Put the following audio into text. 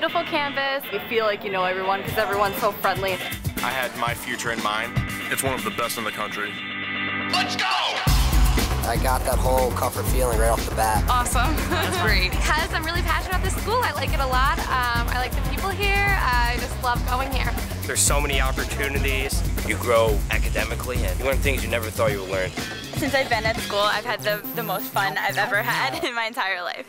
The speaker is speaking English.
beautiful canvas. You feel like you know everyone because everyone's so friendly. I had my future in mind. It's one of the best in the country. Let's go! I got that whole comfort feeling right off the bat. Awesome. That's great. Because I'm really passionate about this school. I like it a lot. Um, I like the people here. I just love going here. There's so many opportunities. You grow academically and you learn things you never thought you would learn. Since I've been at school, I've had the, the most fun I've ever had in my entire life.